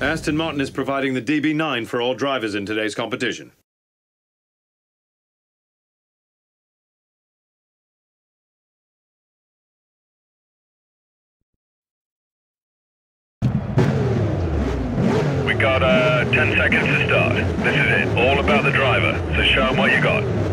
Aston Martin is providing the DB9 for all drivers in today's competition. We got uh, 10 seconds to start. This is it. All about the driver. So show them what you got.